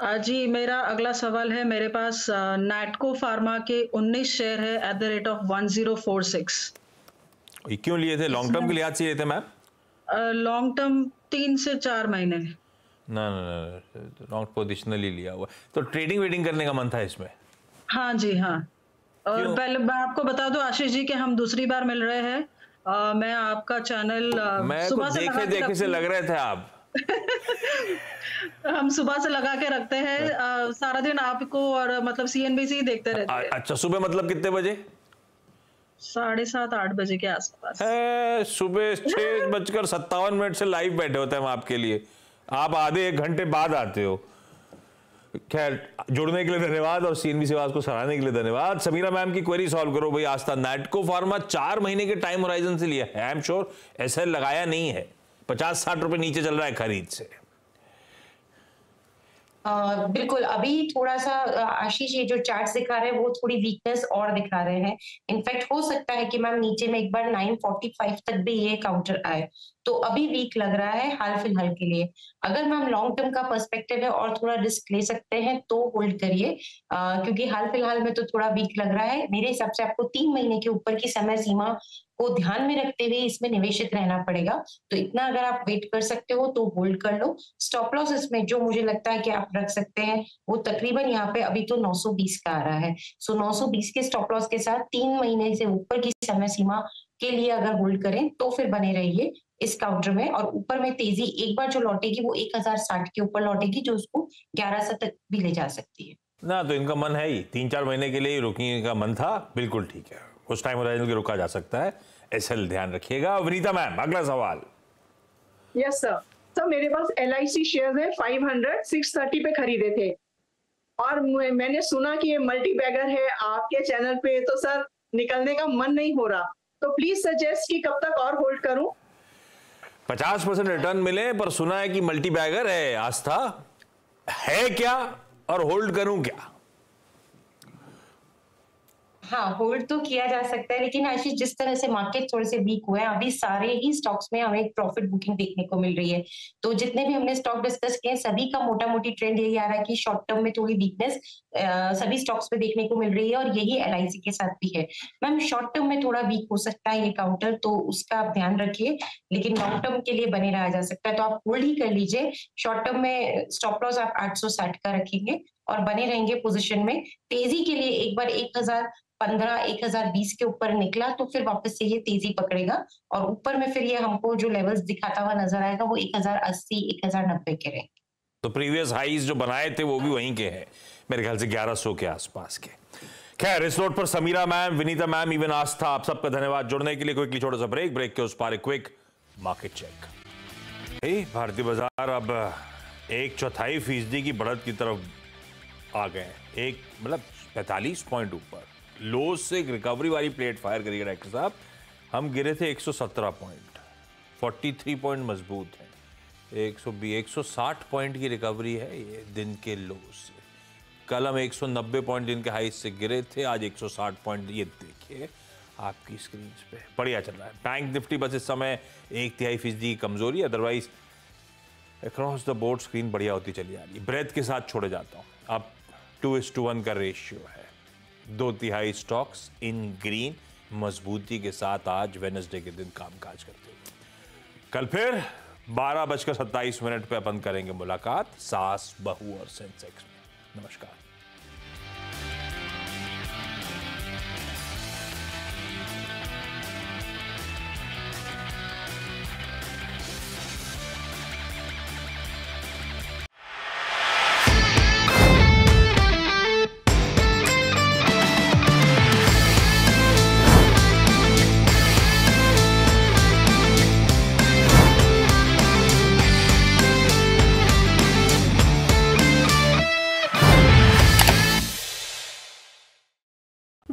जी मेरा अगला सवाल है मेरे पास नैटको फार्मा के 19 शेयर है एट द रेट ऑफ़ 1046 ये क्यों लिए थे? लॉन्ग टर्म के लिहाज से लिए थे मैम लॉन्ग टर्म तीन से चार महीने। ना ना ना लॉन्ग पोजिशनली लिया हुआ। तो ट्रेडिंग वेडिंग करने का मन था इसमें? हाँ जी हाँ। और पहले मैं आपको बता दूँ आशीष जी कि हम दूसरी बार मिल रहे हैं। मैं आपका चैनल मैं सुबह से देखे देखे से लग रहे थे आप। हम सुबह से लगा के रखते हैं हाँ। सारा दिन आपको और मतलब सीएनबीसी ही देखते रहते हैं। अच्छा सुबह मतलब कितने बजे? साढ़े सात आठ बजे के आसपास। सुबह छह बजकर सत्तावन मिनट से लाइव बैठे होते हैं हम आपके लिए। आप आधे एक घंटे बाद आते हो। खैर जुड़ने के लिए धन्यवाद और सीएनबी सेवाज को सराहने के लिए धन्यवाद। समीरा मैम की क्वेरी सॉल्व करो भाई आस्था नेटको फार्मा चार महीने के टाइम होराइजन से लिया है आई एम श्योर ऐसा लगाया नहीं है। पचास साठ रुपए नीचे चल रहा है खरीद से। Uh, बिल्कुल अभी थोड़ा सा आशीष ये जो चार्ट दिखा रहे हैं वो थोड़ी वीकनेस और दिखा रहे हैं। इनफैक्ट हो सकता है कि मैम नीचे में एक बार 945 तक भी ये काउंटर आए। तो अभी वीक लग रहा है हाल फ़िलहाल के लिए। अगर मैम लॉन्ग टर्म का पर्सपेक्टिव है और थोड़ा रिस्क ले सकते हैं तो होल्ड करिए। क्योंकि हाल फ़िलहाल में तो थोड़ा वीक लग रहा है। मेरे हिसाब से आपको तीन महीने के ऊपर की समय सीमा को ध्यान में रखते हुए इसमें निवेशित रहना पड़ेगा। तो इतना अगर आप वेट कर सकते हो तो होल्ड कर लो। स्टॉप लॉस इसमें जो मुझे लगता है कि आप रख सकते हैं, वो तकरीबन यहाँ पे अभी तो 920 का आ रहा है। सो 920 के स्टॉप लॉस के साथ तीन महीने से ऊपर की समय सीमा के लिए अगर होल्ड करें तो फिर बने रहिए इस काउंटर में। और ऊपर में तेज़ी एक बार जो लौटेगी, वो एक हज़ार साठ के ऊपर लौटेगी, जो उसको ग्यारह सौ तक भी ले जा सकती है। ना तो इनका मन है ही। तीन चार महीने के लिए रुकने का मन था, बिल्कुल ठीक है। उस टाइम के रुका जा सकता है। ऐसा ध्यान रखिएगा। वनीता मैम अगला सवाल। यस सर सर मेरे पास एल आई सी शेयर है फाइव हंड्रेड सिक्स थर्टी पे खरीदे थे। और मैंने सुना कि ये मल्टी बैगर है आपके चैनल पे तो सर निकलने का मन नहीं हो रहा। तो प्लीज़ सजेस्ट कि कब तक और होल्ड करूँ? पचास परसेंट रिटर्न मिले पर सुना है कि मल्टी बैगर है आस्था। है क्या? और होल्ड करूँ क्या? हाँ होल्ड तो किया जा सकता है, लेकिन आशीष, जिस तरह से मार्केट थोड़े से वीक हुए हैं, अभी सारे ही स्टॉक्स में हमें प्रॉफिट बुकिंग देखने को मिल रही है। तो जितने भी हमने स्टॉक डिस्कस किए सभी का मोटा मोटी ट्रेंड यही आ रहा है कि शॉर्ट टर्म में थोड़ी वीकनेस सभी स्टॉक्स में देखने को मिल रही है और यही LIC के साथ भी है। मैम शॉर्ट टर्म में थोड़ा वीक हो सकता है ये काउंटर तो उसका आप ध्यान रखिए, लेकिन लॉन्ग टर्म के लिए बने रहा जा सकता है। तो आप होल्ड ही कर लीजिए शॉर्ट टर्म में स्टॉप लॉस आप आठ का रखेंगे और बने रहेंगे पोजीशन में। तेज़ी के लिए एक बार एक हज़ार पंद्रह, एक हज़ार बीस के ऊपर निकला तो फिर वापस से ये तेज़ी पकड़ेगा और ऊपर में फिर ये हमको जो लेवल्स दिखाता हुआ नज़र आएगा वो एक हज़ार अस्सी, एक हज़ार नब्बे के रहेंगे। तो प्रीवियस हाईज जो बनाए थे वो भी वहीं के हैं, मेरे ख्याल से 1100 के आसपास के। खैर, इस नोट पर Sameera ma'am, Vinita ma'am even Aastha आप सबका धन्यवाद। जुड़ने के लिए क्विकली छोटा सा ब्रेक ब्रेक के उस पार क्विक मार्केट चेक भारतीय बाज़ार अब एक चौथाई फ़ीसदी की बढ़त की तरफ़ आ गए एक मतलब पैंतालीस पॉइंट ऊपर। लो से एक रिकवरी वाली प्लेट फायर करिए डॉक्टर साहब। हम गिरे थे 117 पॉइंट 43 पॉइंट मज़बूत है। 120 160 पॉइंट की रिकवरी है ये दिन के लो से। कल हम 190 पॉइंट दिन के हाई से गिरे थे, आज 160 पॉइंट ये देखिए आपकी स्क्रीन पे। बढ़िया चल रहा है। बैंक निफ्टी बस इस समय एक तिहाई फ़ीसदी की कमज़ोरी otherwise across the board screen बढ़िया होती चली आ रही। है ब्रेथ के साथ छोड़े जाता हूँ। अब टू इस टू वन का रेशियो है। दो तिहाई स्टॉक्स इन ग्रीन मजबूती के साथ आज वेनसडे के दिन कामकाज करते हैं कल फिर बारह बजकर सत्ताईस मिनट पर अपन करेंगे मुलाकात, सास, बहू और सेंसेक्स में। नमस्कार।